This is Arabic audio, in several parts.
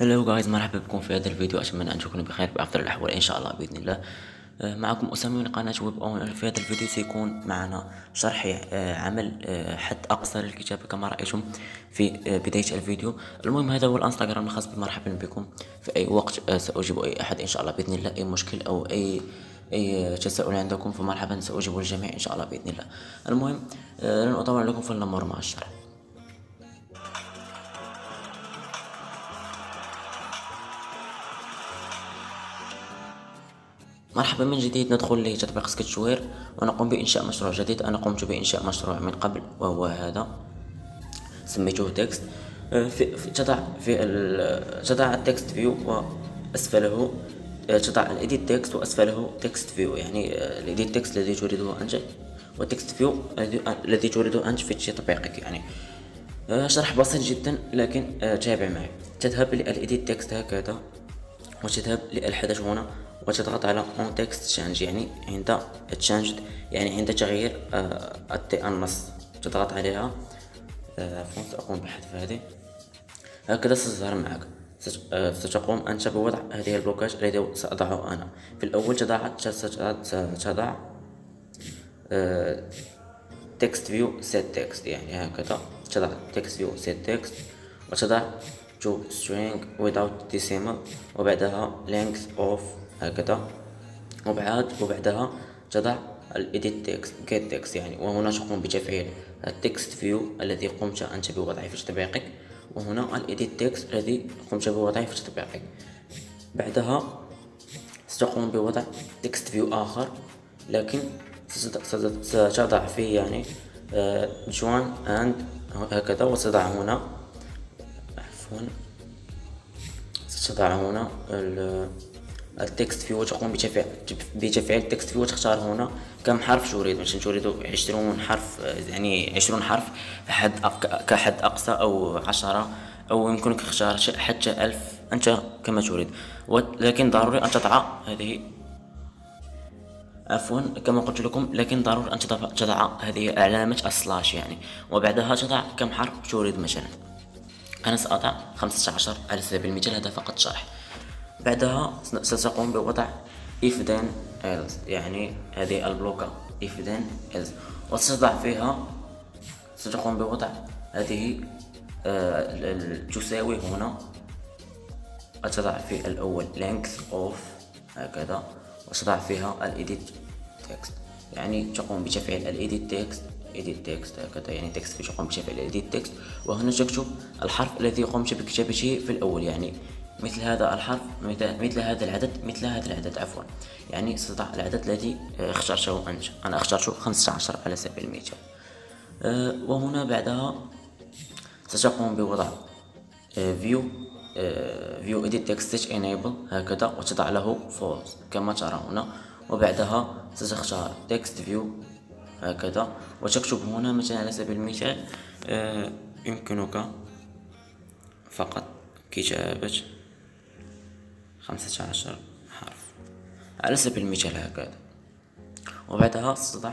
hello guys مرحبا بكم في هذا الفيديو. اتمنى أن تكونوا بخير بأفضل الأحوال. إن شاء الله بإذن الله. آه، معكم أسامة من قناة ويب اون في هذا الفيديو سيكون معنا شرح آه، عمل آه، حد اقصى للكتابه كما رأيتم في بداية الفيديو. المهم هذا هو الانستغرام الخاص بي. مرحبا بكم. في أي وقت سأجيب أي أحد إن شاء الله بإذن الله. أي مشكل أو أي أي تساؤل عندكم فمرحبا ساجيب الجميع إن شاء الله بإذن الله. المهم لن أطول لكم فلنمر مع الشرح. مرحبا من جديد ندخل لتطبيق سكتشوير ونقوم بإنشاء مشروع جديد. أنا قمت بإنشاء مشروع من قبل وهو هذا. سميته text. آه، في تضع في تضع ال text view وأسفله. آه، تضع ال edit text وأسفله text view يعني آه، ال edit text الذي تريده أنت وال text view الذي تريده أنت في تطبيقك يعني شرح بسيط جدا لكن تابع معي. تذهب لل edit text هكذا وتذهب للحدث هنا. وتضغط على on text change يعني عند changed يعني عند تغيير آه النص. تضغط عليها آه سأقوم بحذف هذه. هكذا ستظهر معك. آه، ستقوم أنت بوضع هذه ال blockات التي سأضعها أنا. في الأول تضع تضع text view set text يعني هكذا. تضع text view set text وتضع to string without decimal وبعدها length of هكذا. وبعد وبعدها تضع ال edit text get text يعني. وهنا تقوم بتفعيل ال text view الذي قمت انت بوضعه في تطبيقك وهنا ال edit text الذي قمت بوضعه في تطبيقك بعدها ستقوم بوضع text view آخر. لكن ستضع فيه يعني جوان آه، اند هكذا. وتضع هنا. عفوا. ستضع هنا التكست فيه وتقوم بتفعيل بتفعيل التكست فيه وتختار هنا. كم حرف تريد؟ مثلا تريد عشرون حرف يعني عشرون حرف حد كحد أقصى أو عشرة أو يمكنك اختيار حتى ألف. أنت كما تريد. لكن ضروري أن تضع هذه عفوا كما قلت لكم لكن ضروري أن تضع هذه علامة السلاش يعني. وبعدها تضع كم حرف تريد مثلا. سأضع خمسة عشر على سبيل المثال هذا فقط شرح. بعدها ستقوم بوضع if then else. يعني هذه البلوكة. if then else. وستضع فيها ستقوم بوضع هذه آه تساوي هنا. وتضع في الأول length of هكذا. وتضع فيها edit text. يعني تقوم بتفعيل edit text edit text هكذا. يعني text تقوم بتفعيل edit text. وهنا تكتب الحرف الذي قمت بكتابته في الأول. يعني مثل هذا الحرف مثل هذا العدد مثل هذا العدد عفوا. يعني ستضع العدد الذي آه، اخترته أنت أنا اخترته 15 على سبيل المثال. آه، وهنا بعدها ستقوم بوضع view view edit text stitch enable هكذا وتضع له false كما ترى هنا وبعدها ستختار text view هكذا وتكتب هنا مثلا على سبيل المثال آه، يمكنك فقط كتابة خمسة عشر حرف. على سبيل المثال هكذا وبعدها تضع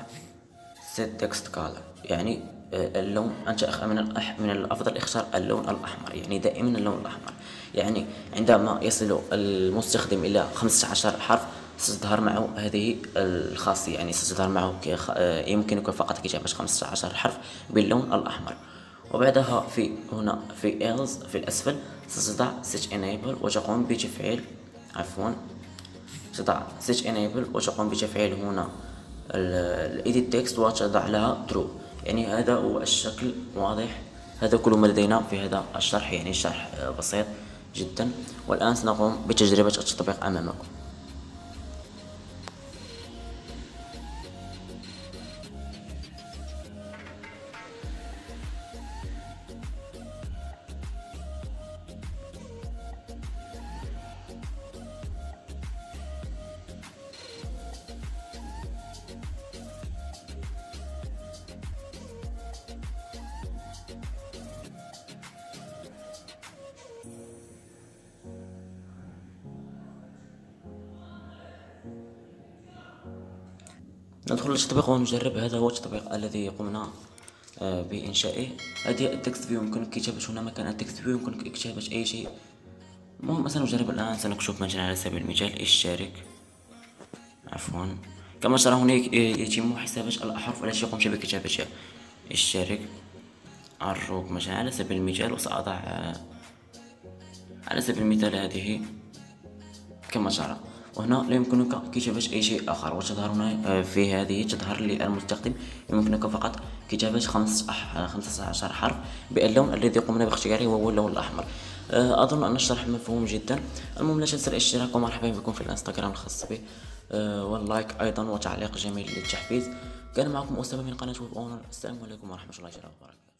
set text color يعني آه، اللون أنت من الأح من الأفضل اختار اللون الأحمر. يعني دائما اللون الأحمر. يعني عندما يصل المستخدم إلى خمسة عشر حرف ستظهر معه هذه الخاصية. يعني ستظهر معه آه، يمكنك فقط كتابة خمسة عشر حرف باللون الأحمر. وبعدها في هنا في else في الأسفل ستضع set enable وتقوم بتفعيل عفوا. تضع set enable. وتقوم بتفعيل هنا. edit text وتضع لها true. يعني هذا هو الشكل واضح. هذا كل ما لدينا في هذا الشرح. يعني شرح بسيط جدا. والآن سنقوم بتجربة التطبيق أمامكم. ندخل للتطبيق ونجرب. هذا هو التطبيق الذي قمنا آه، بإنشائه. هذه ال text view يمكنك كتابة هنا مكان ال text view يمكنك كتابة أي شيء. المهم مثلا نجرب الآن. سنكشف مجال على سبيل المثال. إشترك. عفوا. كما ترى هناك يتم حسابات الأحرف التي يقوم بكتابتها إشترك. الروك مثلا على سبيل المثال. وسأضع على سبيل المثال هذه. كما ترى. وهنا لا يمكنك كتابة أي شيء آخر وتظهر هنا في هذه تظهر للمستخدم يمكنك فقط كتابة خمسة عشر حرف باللون الذي قمنا باختياره وهو اللون الأحمر. آه، أظن أن الشرح مفهوم جدا. المهم لا تنسى الاشتراك ومرحبا بكم في الانستغرام الخاص بي. آه، وال like أيضا وتعليق جميل للتحفيز. كان معكم أسامة من قناة ويب أونر السلام عليكم ورحمة الله وبركاته.